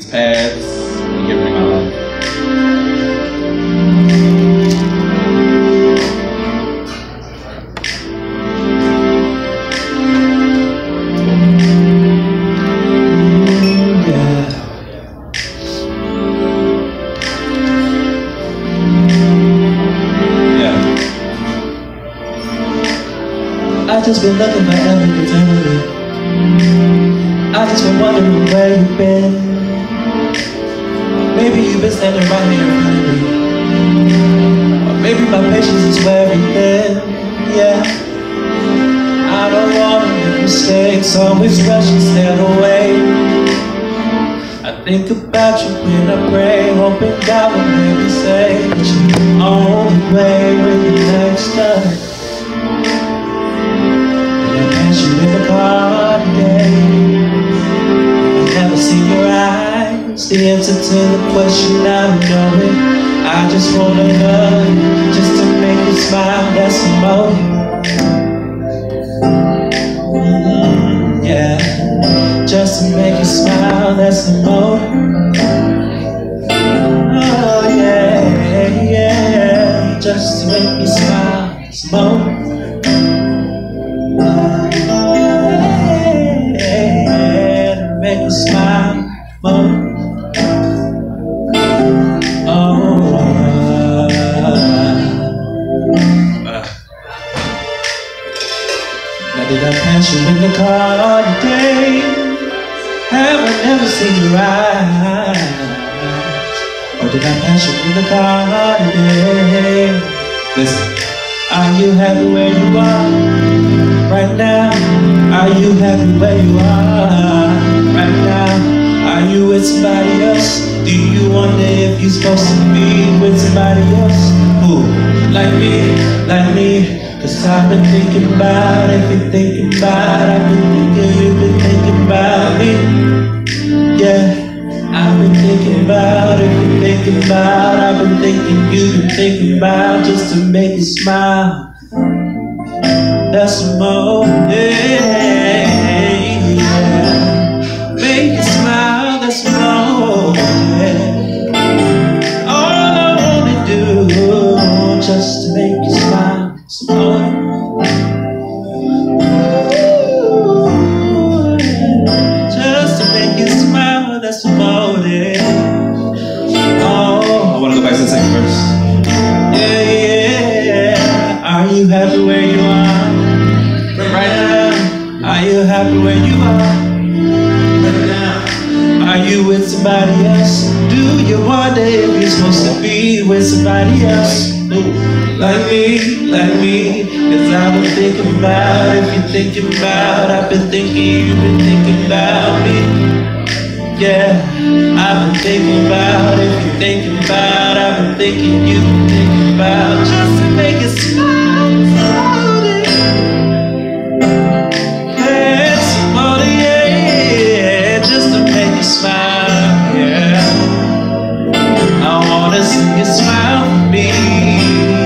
These pads, and give me my life. Yeah. I just been looking for everything. I've just been wondering where you've been. Maybe standing right here in front of me. Or maybe my patience is wearing thin. Yeah. I don't wanna make mistakes, always rush and stand away. I think about you when I pray, hoping God will maybe say that you're on the way when you The answer to the question I don't know it. I just wanna love you, just to make you smile. That's the motive. Yeah, just to make you smile. That's the motive. Oh yeah, yeah, just to make you smile. That's the motive. Oh, yeah, make me smile. You in the car today? Have I never seen your eyes? Or did I pass you in the car today? Listen, are you happy where you are right now? Are you happy where you are right now? Are you with somebody else? Do you wonder if you're supposed to be with somebody else? Who? Like me, like me. Cause I've been thinking about if you're thinking about I've been thinking you've been thinking about me. Yeah, I've been thinking about if you're thinking about I've been thinking you've been thinking about just to make you smile. That's the moment. Are you happy where you are? Right now. Are you happy where you are? Right now. Are you with somebody else? Do you wonder if you're supposed to be with somebody else? Like me, like I've been if you're thinking about, I've been thinking you've been thinking about me yeah. I've been thinking about if you're thinking about, I've been thinking you've been thinking about just to make it smile. Smile, yeah. I wanna see you smile for me.